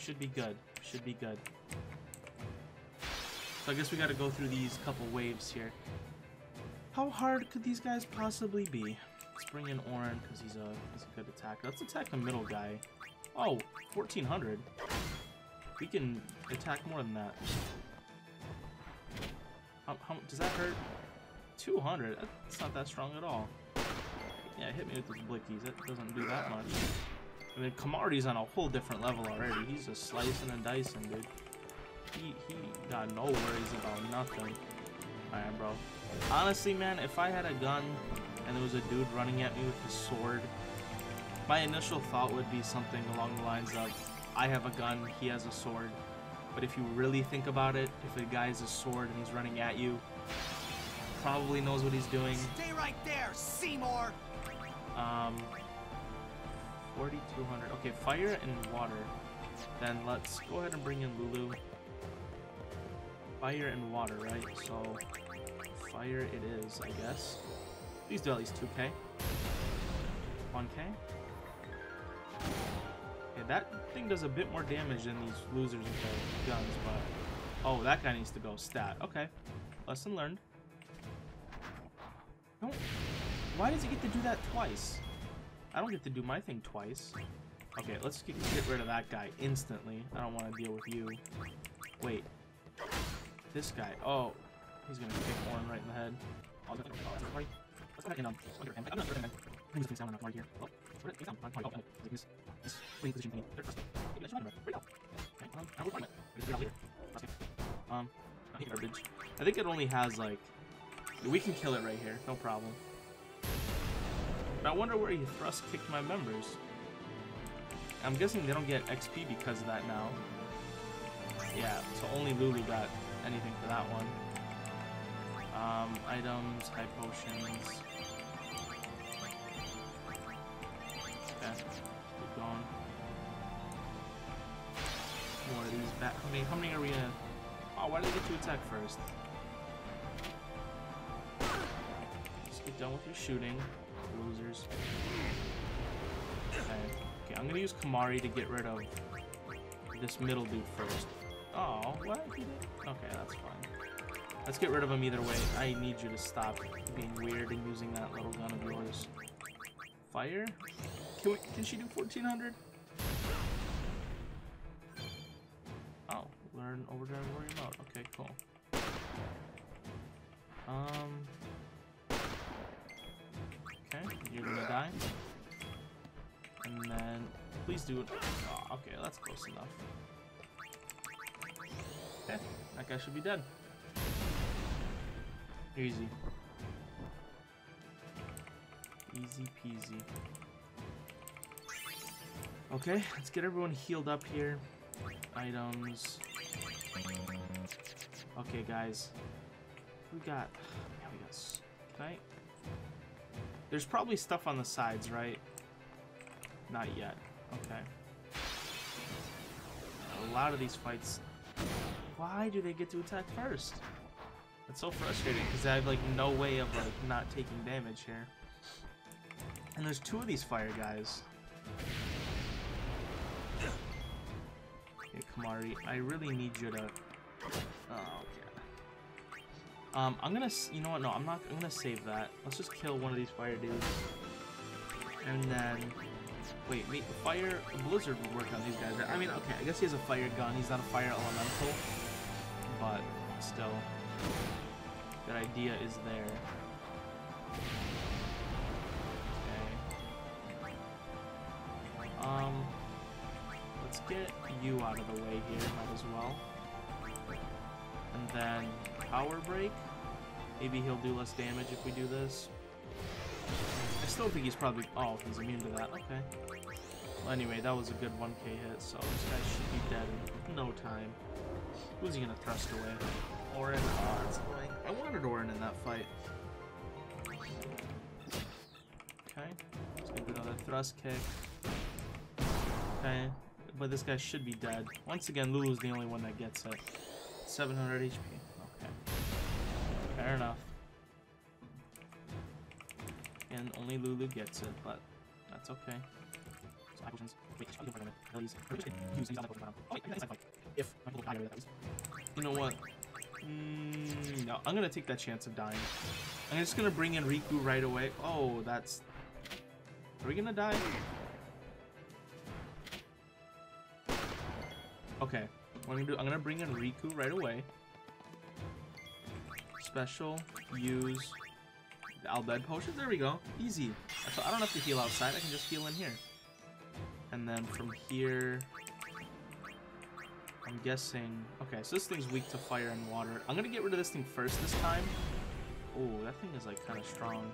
Should be good. Should be good. So I guess we gotta go through these couple waves here. How hard could these guys possibly be? Let's bring in Auron, because he's a, he's a good attacker. Let's attack the middle guy. Oh, 1400. We can attack more than that. How, how, does that hurt? 200? That's not that strong at all. Yeah, hit me with those blickies. That doesn't do that much. I mean, Kimahri's on a whole different level already. He's just slicing and dicing, dude. He, he got no worries about nothing. Alright, bro. Honestly, man, if I had a gun and there was a dude running at me with a sword, my initial thought would be something along the lines of, I have a gun, he has a sword. But if you really think about it, if a guy has a sword and he's running at you, probably knows what he's doing. Stay right there, Seymour! Um, 4,200. Okay, fire and water. Then let's go ahead and bring in Lulu. Fire and water, right? So, fire it is, I guess. Please do at least 2k. 1k. Okay, that thing does a bit more damage than these losers with their guns, but... Oh, that guy needs to go stat. Okay. Lesson learned. Don't... Why does he get to do that twice? I don't get to do my thing twice. Okay, let's get, get rid of that guy instantly. I don't want to deal with you. Wait. This guy. Oh. He's gonna kick one right in the head. Oh, let's go um, under him. I'm not sure him. This thing down right here. Oh. I'm oh, um. Okay. Um, garbage. I think it only has like we can kill it right here, no problem. But I wonder where he thrust kicked my members. I'm guessing they don't get XP because of that now. Yeah, so only Lulu got anything for that one. Um, items, high potions. Okay, keep going. More of these back. How many, how many are we gonna... Oh, why did they get to attack first? Just get done with your shooting, losers. Okay. okay, I'm gonna use Kimahri to get rid of this middle dude first. Oh, what? Okay, that's fine. Let's get rid of him either way. I need you to stop being weird and using that little gun of yours. Fire? Can we? Can she do 1400? Oh, learn overdrive warrior mode. Okay, cool. Um. You're gonna die. And then, please do it. Oh, okay, that's close enough. Okay, that guy should be dead. Easy. Easy peasy. Okay, let's get everyone healed up here. Items. Okay, guys. We got... Yeah, we got... Okay. There's probably stuff on the sides, right? Not yet. Okay. A lot of these fights... Why do they get to attack first? It's so frustrating because I have like no way of like not taking damage here. And there's two of these fire guys. Okay, Kimahri, I really need you to... Oh, okay. Um, I'm gonna... You know what? No, I'm not... I'm gonna save that. Let's just kill one of these fire dudes. And then... Wait, wait, fire... Blizzard would work on these guys? I mean, okay, I guess he has a fire gun. He's not a fire elemental. But, still that idea is there. Okay. Um, let's get you out of the way here, might as well. And then power break. Maybe he'll do less damage if we do this. I still think he's probably... Oh, he's immune to that. Okay. Well, anyway, that was a good 1k hit, so this guy should be dead in no time. Who's he gonna thrust away? Auron? Oh, that's annoying. I wanted Auron in that fight. Okay. Let's get another thrust kick. Okay. But this guy should be dead. Once again, Lulu's the only one that gets it. 700 HP. Okay. Fair enough. And only Lulu gets it, but that's okay. Other Oh, wait, I. If. You know what? Mm, no, I'm gonna take that chance of dying. I'm just gonna bring in Rikku right away. Oh, that's. Are we gonna die? Okay, what I'm gonna do? I'm gonna bring in Rikku right away. Special, use, Al Bhed potions. There we go. Easy. So I don't have to heal outside. I can just heal in here. And then from here, I'm guessing. Okay, so this thing's weak to fire and water. I'm gonna get rid of this thing first this time. Oh, that thing is like kind of strong.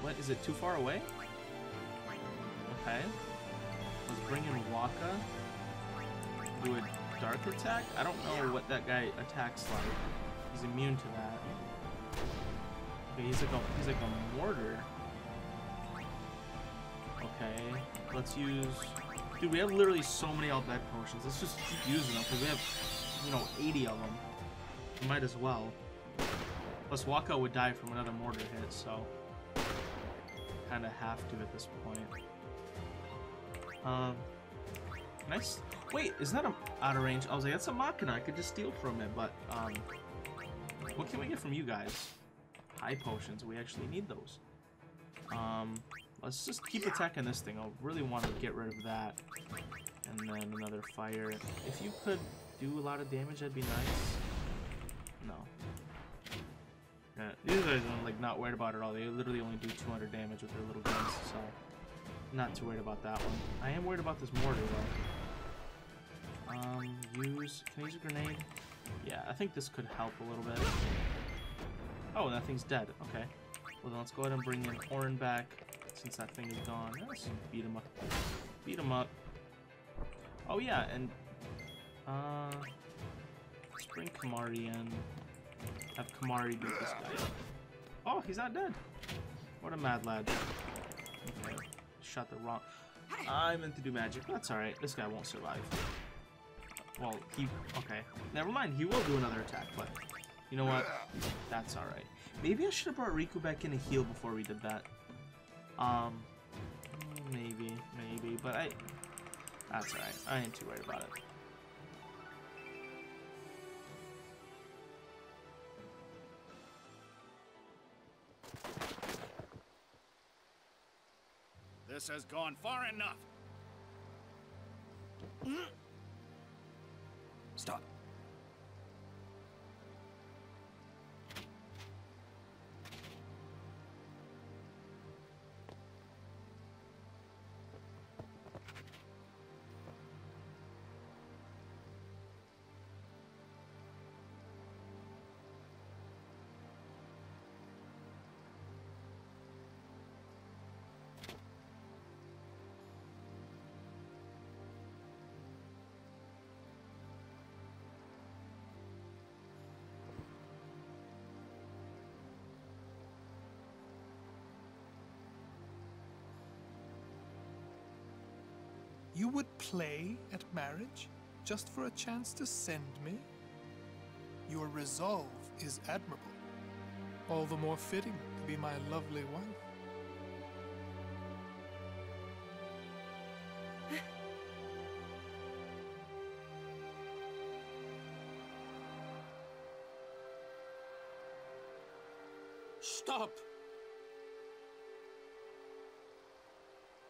What is it? Too far away? Okay. Let's bring in Wakka. A dark attack. I don't know what that guy attacks like. He's immune to that. Okay, he's like a he's like a mortar. Okay, let's use. Dude, we have literally so many Al Bhed potions. Let's just keep using them because we have, you know, 80 of them. We might as well. Plus, Wakka would die from another mortar hit, so kind of have to at this point. Um, nice. Wait, is that a out of range? I was like, that's a Machina. I could just steal from it, but um, what can we get from you guys? High potions. We actually need those. Um, let's just keep attacking this thing. I really want to get rid of that. And then another fire. If you could do a lot of damage, that'd be nice. No. Yeah, these guys are like not worried about it at all. They literally only do 200 damage with their little guns, so not too worried about that one. I am worried about this mortar though. Um, use. Can I use a grenade? Yeah, I think this could help a little bit. Oh, that thing's dead. Okay. Well, then let's go ahead and bring in Auron back since that thing is gone. Let's beat him up. Beat him up. Oh yeah, and uh, let's bring Kimahri in. Have Kimahri beat this guy. Oh, he's not dead. What a mad lad. Okay, shot the wrong. I meant to do magic. That's all right. This guy won't survive. Well, he. Okay, never mind. He will do another attack, but you know what? That's all right. Maybe I should have brought Rikku back in to heal before we did that. Um, maybe, maybe, but I. That's all right. I ain't too worried about it. This has gone far enough. Stop. You would play at marriage just for a chance to send me? Your resolve is admirable. All the more fitting to be my lovely wife.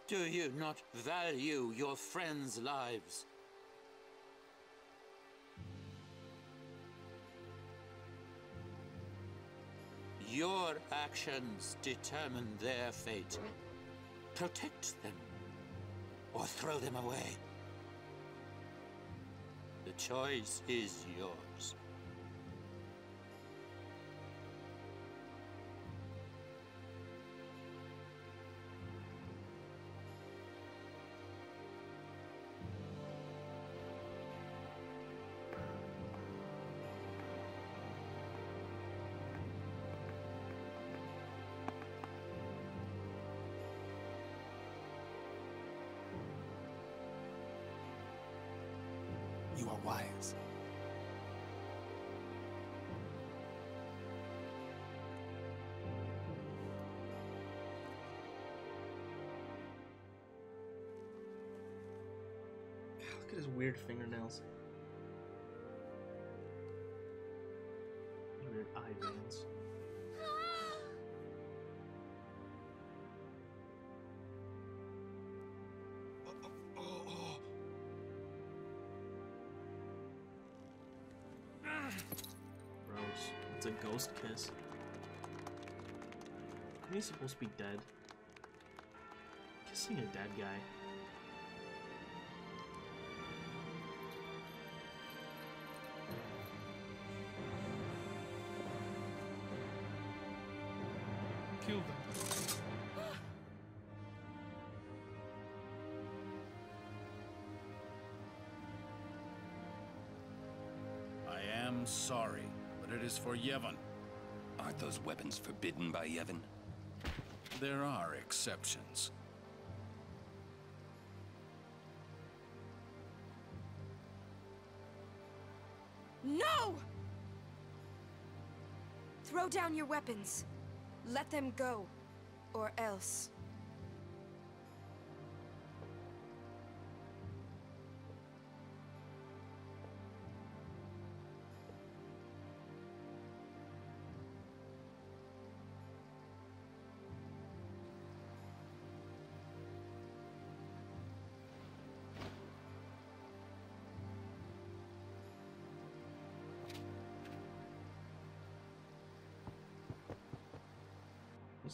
Do you not value your friends' lives? Your actions determine their fate. Protect them, or throw them away. The choice is yours. you are wise. Look at his weird fingernails. Gross. It's a ghost kiss. He's supposed to be dead. Kissing a dead guy. For Yevon. Aren't those weapons forbidden by Yevon? There are exceptions. No! Throw down your weapons. Let them go. Or else.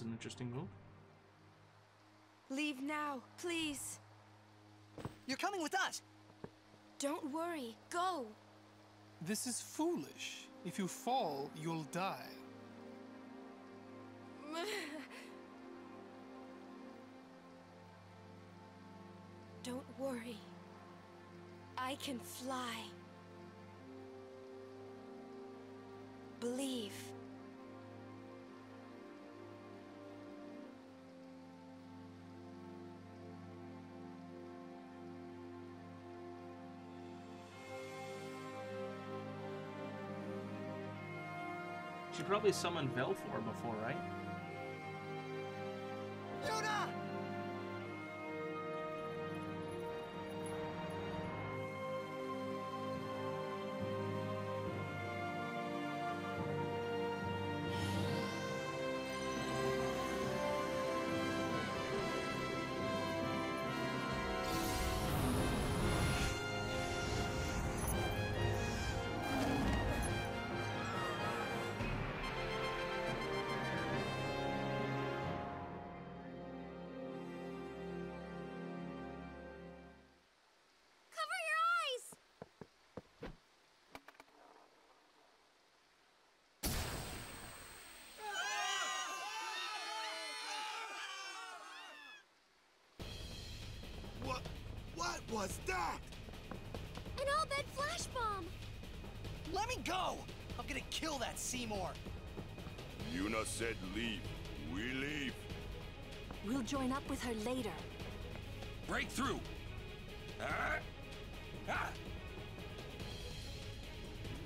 Was an interesting move. Leave now, please. You're coming with us! Don't worry. Go. This is foolish. If you fall, you'll die. Don't worry. I can fly. Believe. She probably summoned Valefor before, right? What was that? An Al Bhed flash bomb! Let me go! I'm gonna kill that Seymour! Yuna said leave. We leave. We'll join up with her later. Breakthrough! Ah! Ah!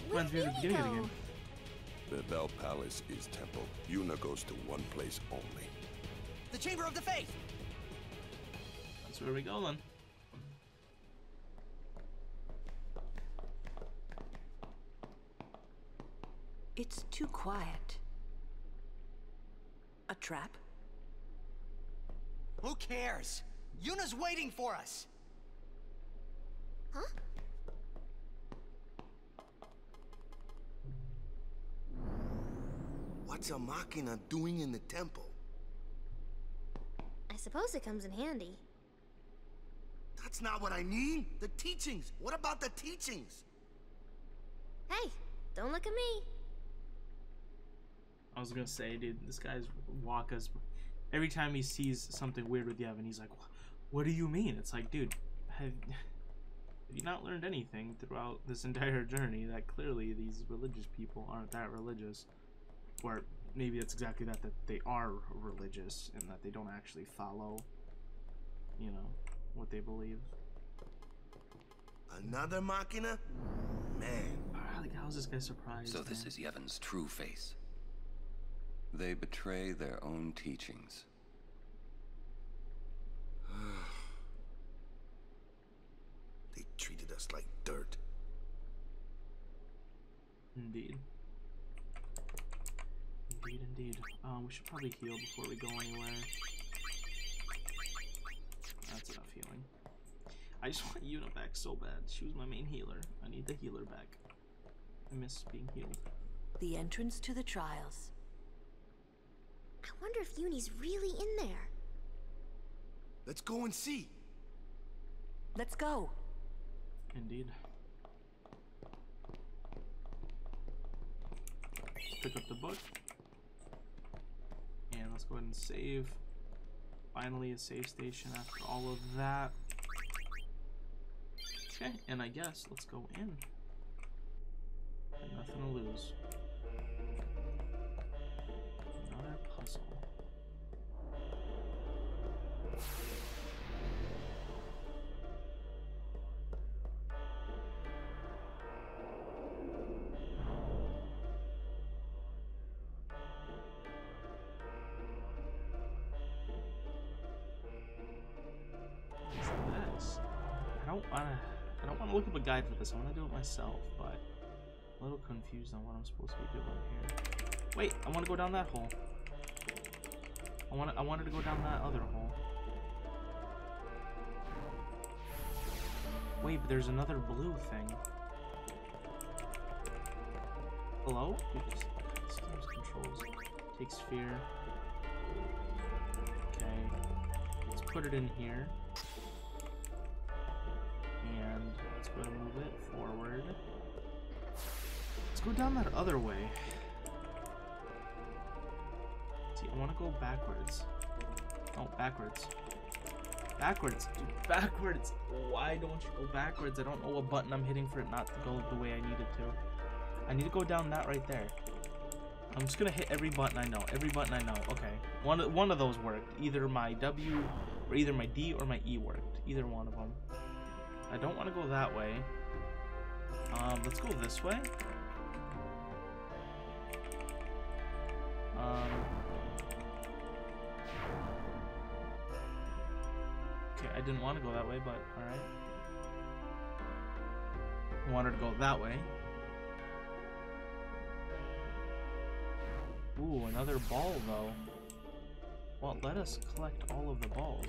Reminds me of the beginning of the game. The Bevelle Palace is temple. Yuna goes to one place only. The Chamber of the Fayth! That's where we go then. It's too quiet. A trap? Who cares? Yuna's waiting for us! Huh? What's a Machina doing in the temple? I suppose it comes in handy. That's not what I mean. The teachings. What about the teachings? Hey, don't look at me. I was gonna say, dude, this guy's Wakka's. Every time he sees something weird with Yevon, he's like, "What do you mean?" It's like, dude, have, have you not learned anything throughout this entire journey that clearly these religious people aren't that religious, or maybe it's exactly that that they are religious and that they don't actually follow, you know, what they believe. Another Machina? Man, Like, how is this guy surprised? So this man? is Yevon's true face. They betray their own teachings. they treated us like dirt. Indeed. Indeed, indeed. Um, we should probably heal before we go anywhere. That's enough healing. I just want Yuna back so bad. She was my main healer. I need the healer back. I miss being healed. The entrance to the trials. I wonder if Uni's really in there. Let's go and see. Let's go. Indeed. Pick up the book. And let's go ahead and save. Finally a save station after all of that. Okay, and I guess let's go in. Nothing to lose. Wanna look up a guide for this, I wanna do it myself, but I'm a little confused on what I'm supposed to be doing here. Wait, I wanna go down that hole. I wanna I wanted to go down that other hole. Wait, but there's another blue thing. Hello? Oops. Controls. Take sphere. Okay. Let's put it in here. And let's go and move it forward. Let's go down that other way. I want to go backwards. Oh, backwards. Backwards. Dude, backwards. Why don't you go backwards? I don't know what button I'm hitting for it not to go the way I need it to. I need to go down that right there. I'm just gonna hit every button I know. Every button I know. Okay. One of, one of those worked. Either my W or either my D or my E worked. Either one of them. I don't want to go that way. Um, let's go this way. Um. Okay, I didn't want to go that way, but alright. I wanted to go that way. Ooh, another ball though. Well, let us collect all of the balls.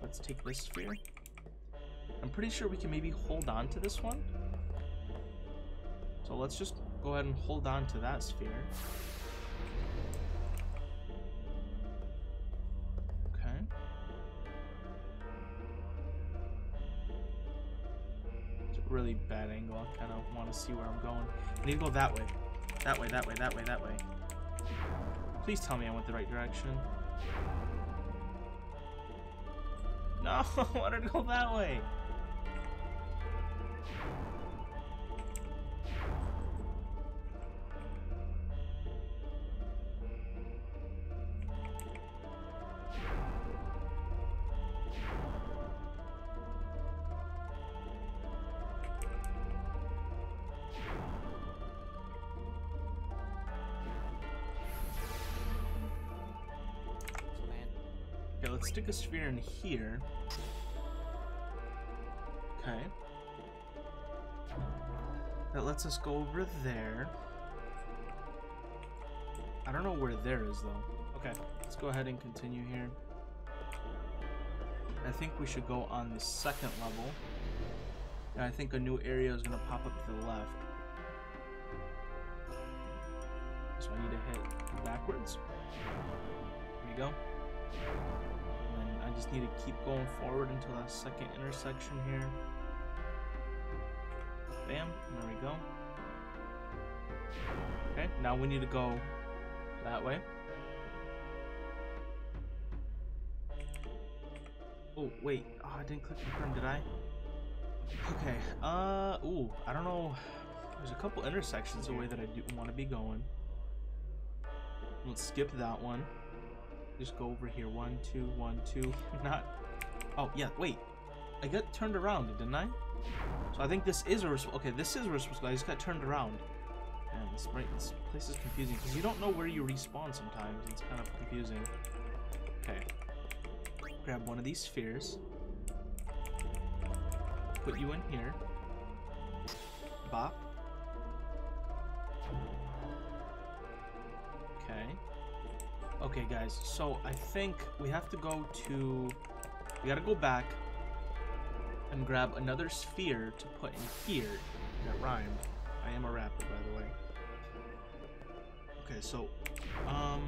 Let's take this sphere. I'm pretty sure we can maybe hold on to this one. So let's just go ahead and hold on to that sphere. Really bad angle. I kind of want to see where I'm going. I need to go that way. That way, that way, that way, that way. Please tell me I went the right direction. No, I wanted to go that way. Stick a sphere in here. Okay. That lets us go over there. I don't know where there is though. Okay, let's go ahead and continue here. I think we should go on the second level. And I think a new area is going to pop up to the left. So I need to hit backwards. There we go. Just need to keep going forward until that second intersection here. Bam, there we go. Okay, now we need to go that way. Oh, wait. Oh, I didn't click confirm, did I? Okay, uh, ooh, I don't know. There's a couple intersections away that I do want to be going. Let's skip that one. Just go over here. One, two, one, two. Not. Oh, yeah, wait. I got turned around, didn't I? So I think this is a Okay, this is a responsible. I just got turned around. Man, this, right, this place is confusing because you don't know where you respawn sometimes. It's kind of confusing. Okay. Grab one of these spheres. Put you in here. Bop. Okay, guys. So I think we have to go to. We gotta go back and grab another sphere to put in here. That rhymed. I am a rapper, by the way. Okay, so, um,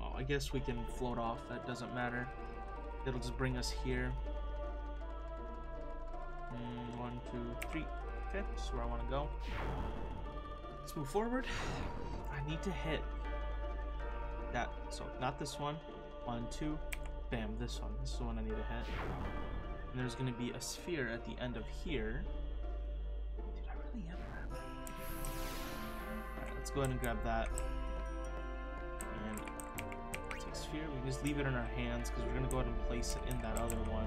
oh, I guess we can float off. That doesn't matter. It'll just bring us here. Mm, one, two, three. Okay, this is where I want to go. Let's move forward. I need to hit that. So, not this one. One, two. Bam, this one. This is the one I need to hit. And there's going to be a sphere at the end of here. I really let's go ahead and grab that. And take sphere. We can just leave it in our hands because we're going to go ahead and place it in that other one.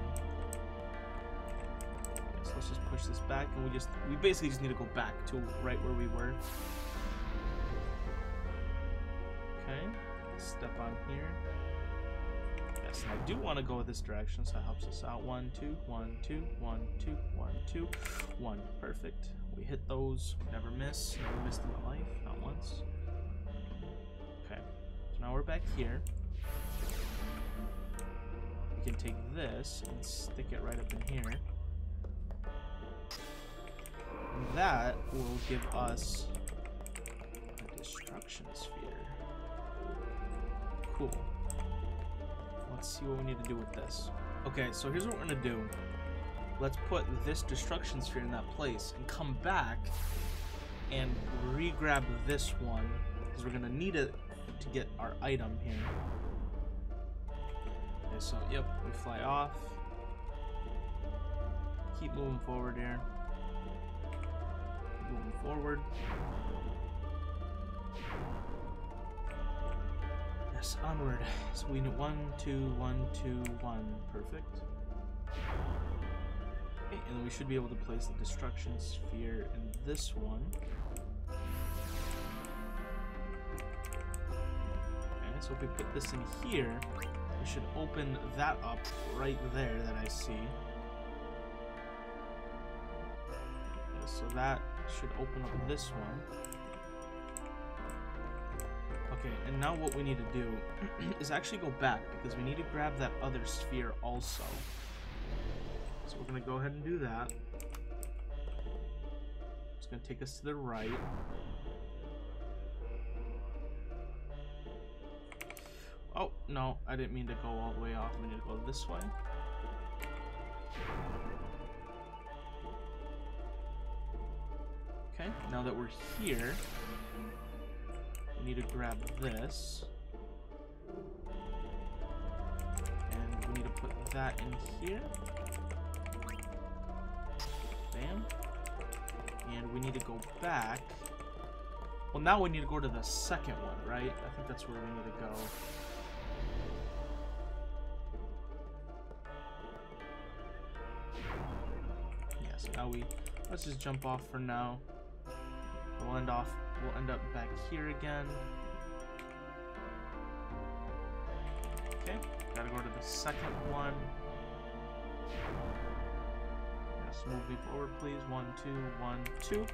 So let's just push this back and we just, we basically just need to go back to right where we were. Step on here. Yes, I do want to go this direction, so that helps us out. One, two, one, two, one, two, one, two, one. Perfect. We hit those, never miss, never missed in my life, not once. Okay, so now we're back here. We can take this and stick it right up in here. That will give us a destruction sphere. Cool. Let's see what we need to do with this. Okay, so here's what we're gonna do. Let's put this destruction sphere in that place and come back and re-grab this one because we're gonna need it to get our item here. Okay, so yep, we fly off. Keep moving forward here. Keep moving forward. Yes, onward. So we need one, two, one, two, one. Perfect. Okay, and we should be able to place the destruction sphere in this one. Okay, so if we put this in here, we should open that up right there that I see. Okay, so that should open up this one. Okay, and now what we need to do is actually go back because we need to grab that other sphere also. So we're going to go ahead and do that. It's going to take us to the right. Oh, no, I didn't mean to go all the way off. We need to go this way. Okay, now that we're here, need to grab this. And we need to put that in here. Bam. And we need to go back. Well, now we need to go to the second one, right? I think that's where we need to go. Yeah, so now we... Let's just jump off for now. We'll end off we'll end up back here again. Okay, gotta go to the second one. Yes, move me forward, please. One, two, one, two.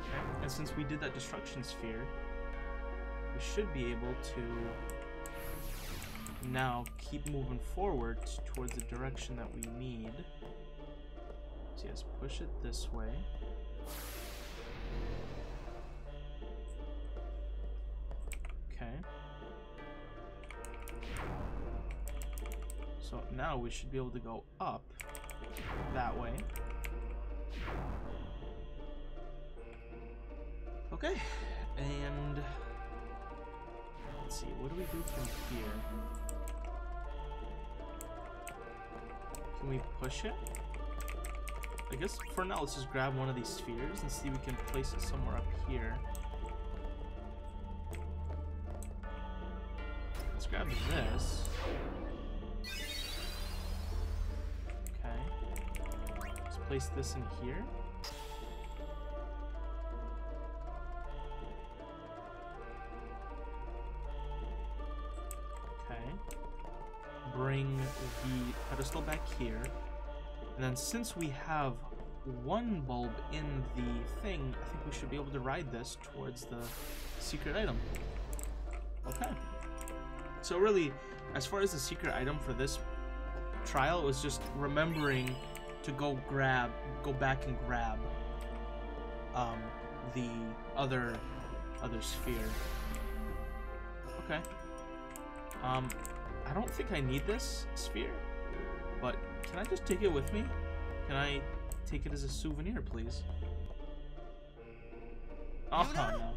Okay, and since we did that destruction sphere, we should be able to now keep moving forward towards the direction that we need. So yes, push it this way. So now we should be able to go up that way. Okay, and let's see, what do we do from here? Can we push it? I guess for now, let's just grab one of these spheres and see if we can place it somewhere up here. Let's grab this. Place this in here. Okay. Bring the pedestal back here. And then since we have one bulb in the thing, I think we should be able to ride this towards the secret item. Okay. So really, as far as the secret item for this trial, was just remembering to go grab, go back and grab um, the other other sphere. Okay. Um, I don't think I need this sphere, but can I just take it with me? Can I take it as a souvenir, please? Oh, no.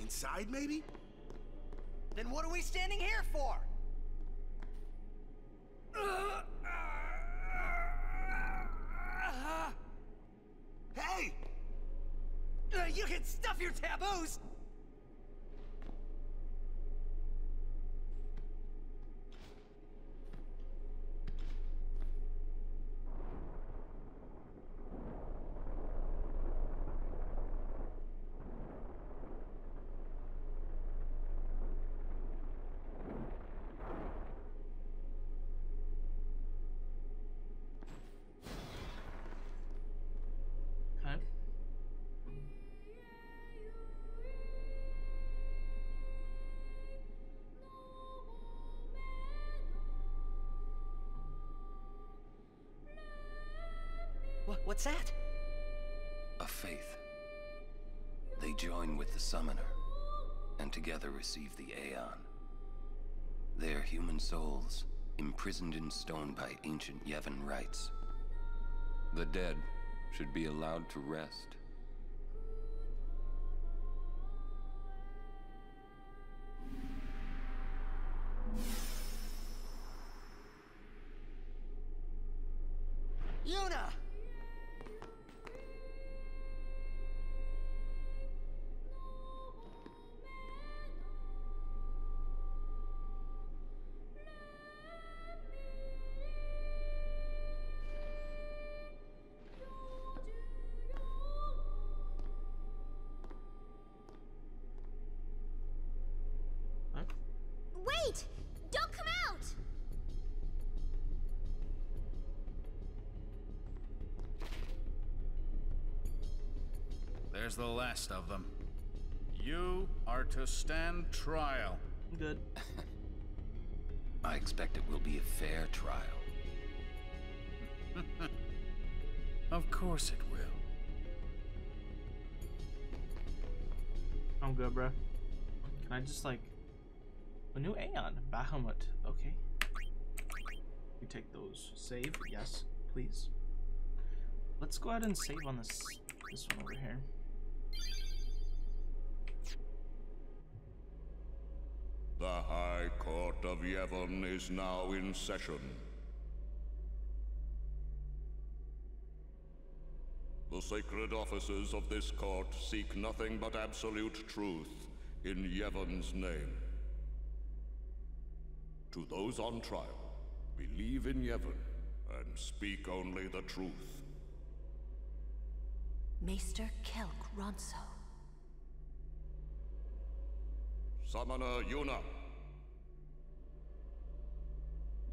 Inside, maybe? Then what are we standing here for? Hey! Uh, you can stuff your taboos! What's that? A fayth. They join with the Summoner, and together receive the Aeon. They are human souls, imprisoned in stone by ancient Yevon rites. The dead should be allowed to rest. There's the last of them. You are to stand trial. Good. I expect it will be a fair trial. Of course it will. I'm good, bro. Can I just like a new Aeon Bahamut? Okay. You take those. Save, yes, please. Let's go ahead and save on this this one over here. The High Court of Yevon is now in session. The sacred officers of this court seek nothing but absolute truth in Yevon's name. To those on trial, believe in Yevon and speak only the truth. Maester Kelk Ronso. Summoner Yuna.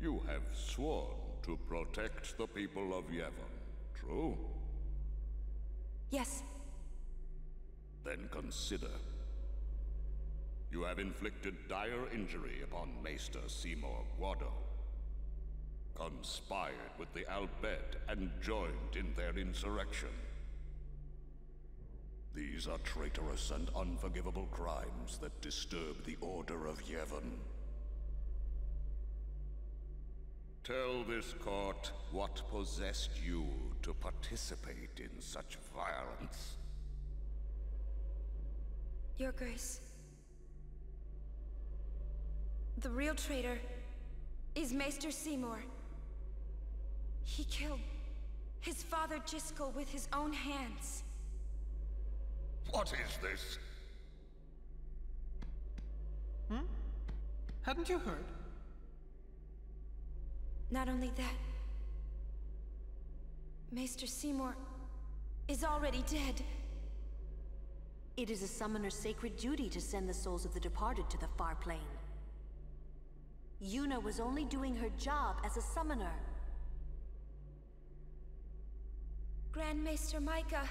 You have sworn to protect the people of Yevon, true? Yes, Then consider. You have inflicted dire injury upon Maester Seymour Guado. Conspired with the Al Bhed and joined in their insurrection. These are traitorous and unforgivable crimes that disturb the order of Yevon. Tell this court what possessed you to participate in such violence. Your Grace. The real traitor is Maester Seymour. He killed his father Jyscal with his own hands. What is this? Hmm? Hadn't you heard? Not only that, Maester Seymour is already dead. It is a summoner's sacred duty to send the souls of the departed to the far plane. Yuna was only doing her job as a summoner. Grand Maester Mika,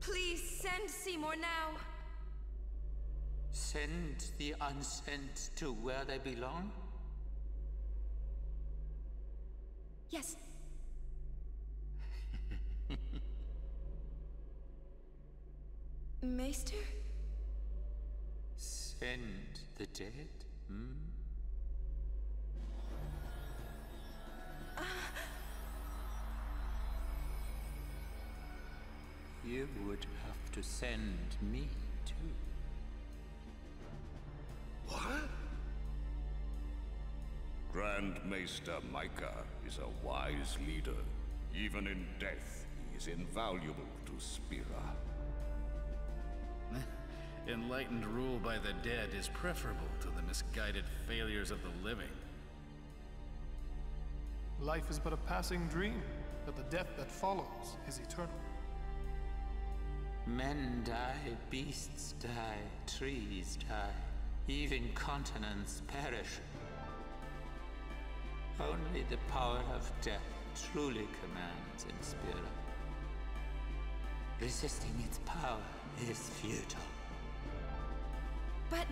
please send Seymour now. Send the unsent to where they belong? Yes. Maester? Send the dead? Hmm? You would have to send me too. What? Grand Maester Mika is a wise leader. Even in death, he is invaluable to Spira. Enlightened rule by the dead is preferable to the misguided failures of the living. Life is but a passing dream, but the death that follows is eternal. Men die, beasts die, trees die, even continents perish. Only the power of death truly commands in Spira. Resisting its power is futile. But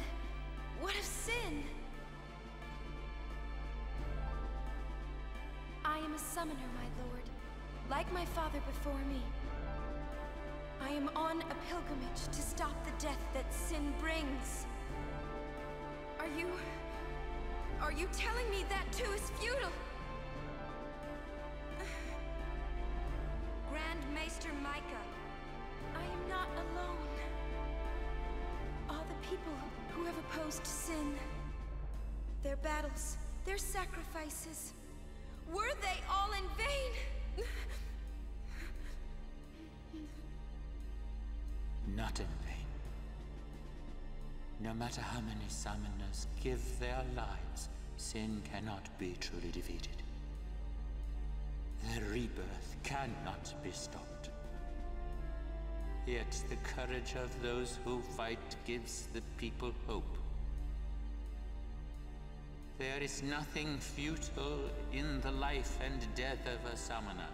what of sin? I am a summoner, my lord, like my father before me. I am on a pilgrimage to stop the death that sin brings. Are you... Are you telling me that too is futile? No matter how many summoners give their lives, sin cannot be truly defeated. The rebirth cannot be stopped. Yet the courage of those who fight gives the people hope. There is nothing futile in the life and death of a summoner.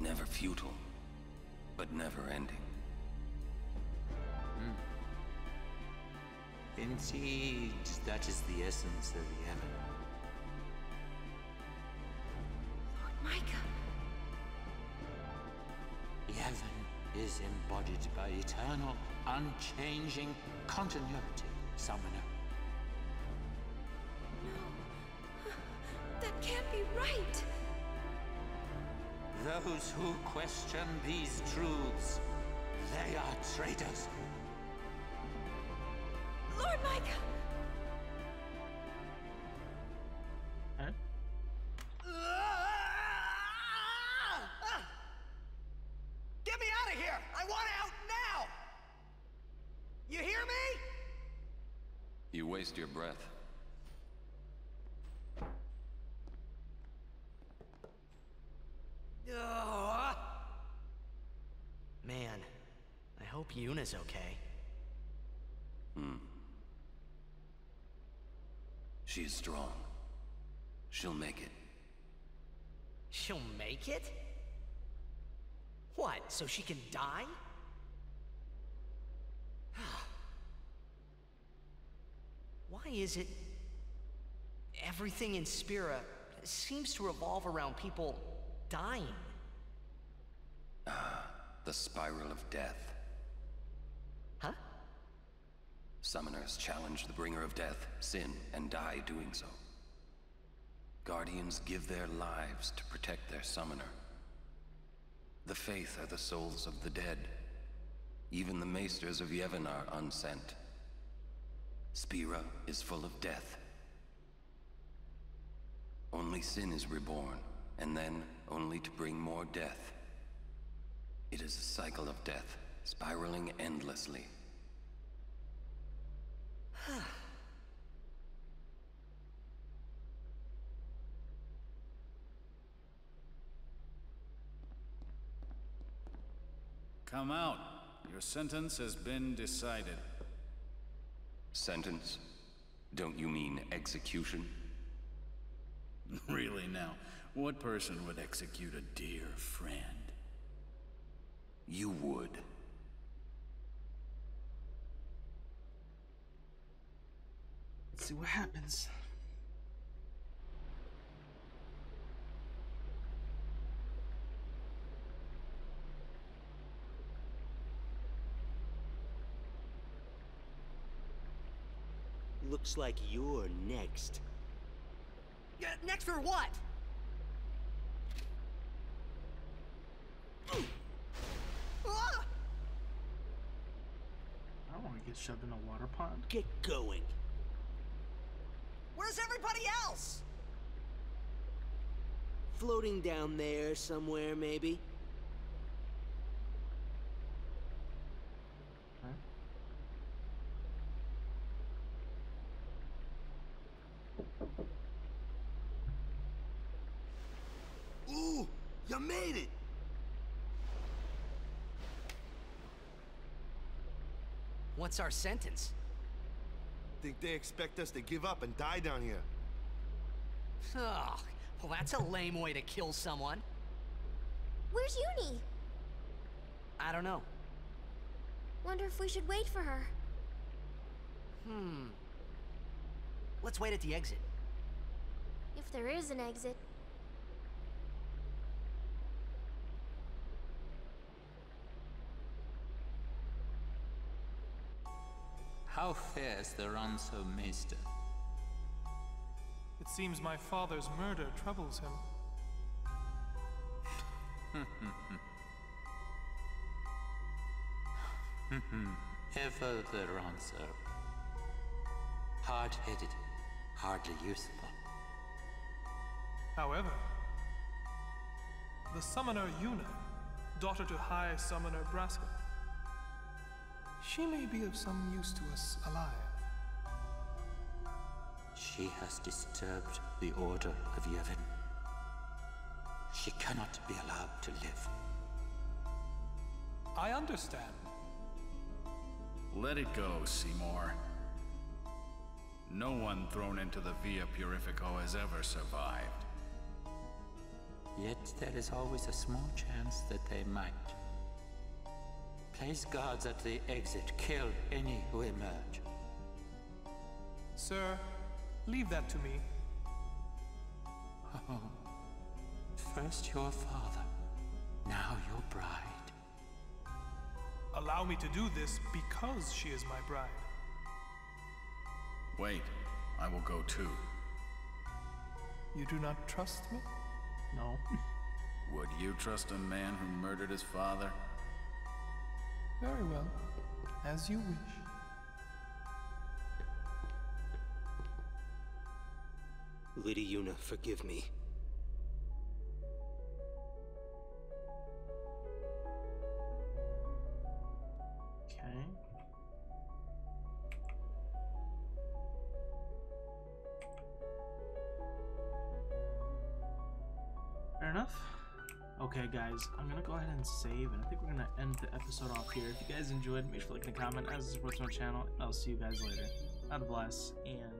Never futile, but never ending. Indeed, that is the essence of Yevon. Lord Mika, Yevon is embodied by eternal, unchanging continuity, Summoner. No. That can't be right. Those who question these truths, they are traitors. Yuna's okay. Hmm. She is strong. She'll make it. She'll make it? What, so she can die? Why is it everything in Spira seems to revolve around people dying? The spiral of death. Huh? Summoners challenge the bringer of death, sin, and die doing so. Guardians give their lives to protect their summoner. The Fayth are the souls of the dead. Even the Maesters of Yevon are unsent. Spira is full of death. Only sin is reborn, and then only to bring more death. It is a cycle of death, spiraling endlessly. Come out. Your sentence has been decided. Sentence? Don't you mean execution? Really now, What person would execute a dear friend? You would. Let's see what happens. Looks like you're next. Yeah, next for what? I don't want to get shoved in a water pond. Get going. Where's everybody else? Floating down there somewhere, maybe? Huh? Ooh, you made it! What's our sentence? Think they expect us to give up and die down here. Oh, well, that's a lame way to kill someone. Where's Yunie? I don't know. Wonder if we should wait for her. Hmm. Let's wait at the exit. If there is an exit. How fares the Ronso, Maester? It seems my father's murder troubles him. Ever the Ronso. Hard-headed, hardly useful. However, the summoner Yuna, daughter to High Summoner Braska, she may be of some use to us alive. She has disturbed the order of Yevon. She cannot be allowed to live. I understand. Let it go, Seymour. No one thrown into the Via Purifico has ever survived. Yet there is always a small chance that they might. Place guards at the exit. Kill any who emerge. Sir, leave that to me. Oh. First your father, now your bride. Allow me to do this because she is my bride. Wait, I will go too. You do not trust me? No. Would you trust a man who murdered his father? Very well. As you wish. Lady Yuna, forgive me. Guys, I'm gonna go ahead and save, and I think we're gonna end the episode off here. If you guys enjoyed, make sure to like and comment as it supports my channel, and I'll see you guys later. God bless, and